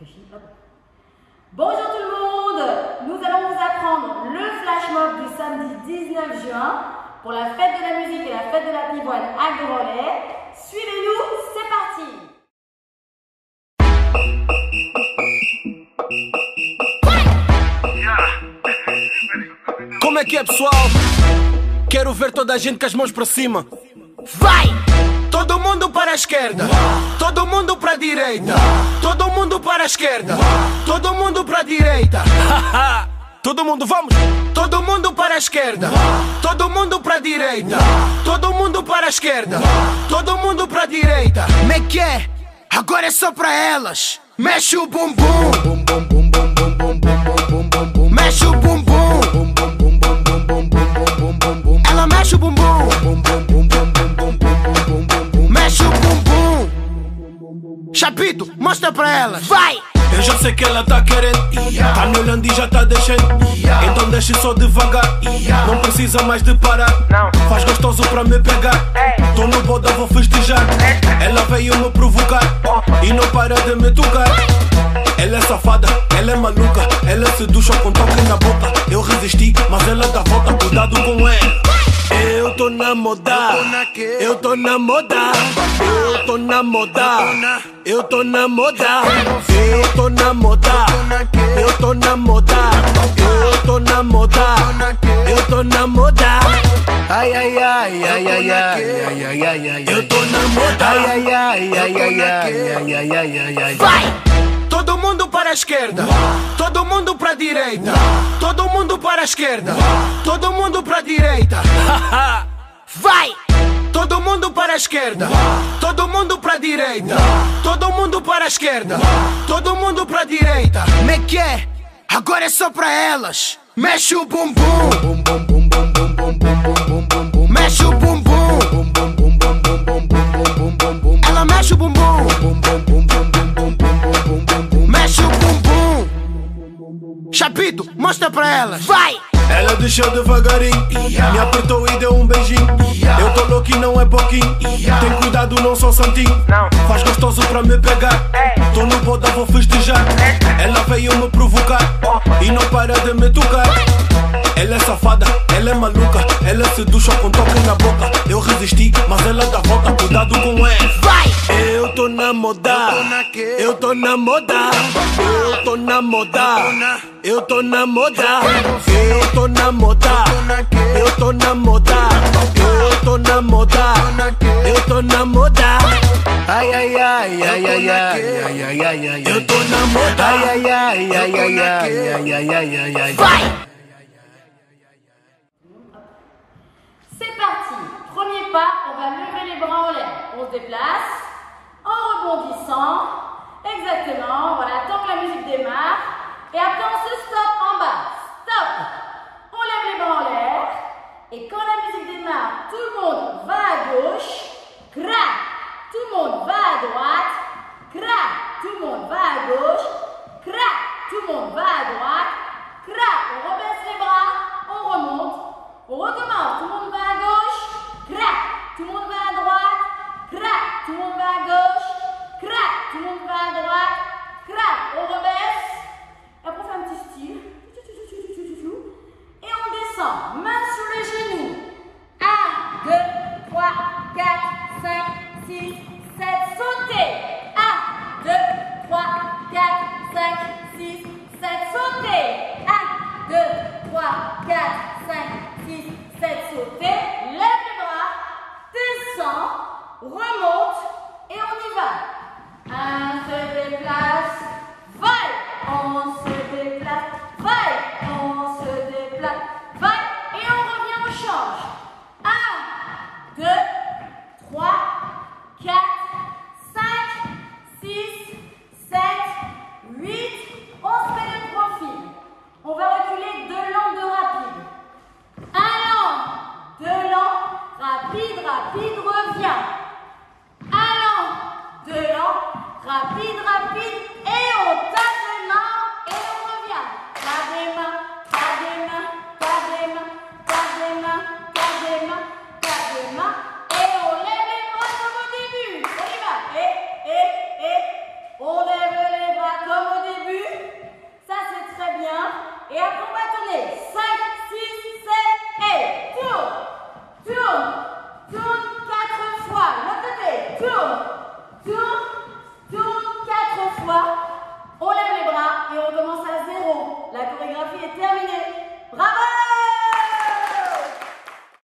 Réfléchis, hop. Bonjour tout le monde Nous allons vous apprendre le flash mob du samedi 19 juin pour la fête de la musique et la fête de la pivoine à Grelais. Suivez-nous, c'est parti Como é que é, pessoal? Quero ver toda a gente com as mãos para cima. Vai! Todo mundo para a esquerda, todo mundo para a direita, todo mundo para a esquerda, todo mundo para a direita. Todo mundo, vamos! Todo mundo para a esquerda, todo mundo para a direita, todo mundo para a esquerda, todo mundo para a direita. Como é que é? Agora é só para elas. Mexe o bumbum, mexe o bumbum, Chapito, mostra pra elas. Vai! Eu já sei que ela tá querendo. Tá me olhando e já tá deixando. Então deixe só devagar. Não precisa mais de parar. Faz gostoso pra me pegar. Tô no boda, vou festejar. Ela veio me provocar. E não para de me tocar. Ela é safada, ela é maluca. Ela se ducha com toque na boca. Eu resisti, mas ela dá volta. Cuidado com ela. Eu tô na moda, eu tô na moda, eu tô na moda, eu tô na moda, eu tô na moda, eu tô na moda, eu tô na moda, eu tô na moda. Ai ai ai ai ai ai ai ai ai ai Eu tô na moda. Ai ai ai ai ai ai ai ai ai ai Vai! Todo mundo para a esquerda, todo mundo para a direita, todo mundo para a esquerda, todo mundo para a direita. Vai! Todo mundo para a esquerda, todo mundo para a direita, todo mundo para a esquerda, todo mundo para a direita. Como é que é? Agora é só para elas. Mexe o bumbum, mexe o bumbum, ela mexe o bumbum. Mexe o bumbum Chapito, mostra pra elas Vai! Ela deixou devagarinho Me apertou e deu um beijinho. Eu tô louco e não é pouquinho. Tem cuidado, não sou santinho. Faz gostoso pra me pegar. Tô no boda, vou festejar. Ela veio me provocar E não para de me tocar. Ela é safada, ela é maluca. Ela se ducha com toque na boca. Eu resisti, mas ela dá volta. Cuidado com ela na moda Eu tô na moda Eu tô na moda Eu tô na moda Eu tô na moda Eu tô na moda Eu tô na moda Eu tô na moda Ai ai ai ai ai ai ai ai ai ai Eu tô na moda Ai ai ai ai ai ai ai ai ai ai ai Vai! C'est parti Premier pas, on va lever les bras en l'air. On se déplace rebondissant. Exactement, voilà, tant que la musique démarre. Et après, on se stoppe en bas. Stop On lève les bras en l'air. Et quand la musique démarre, tout le monde va à gauche. Crac Tout le monde va à droite. Crac Tout le monde va à gauche. Crac Tout le monde va à droite. É e acompanha tudo. Sai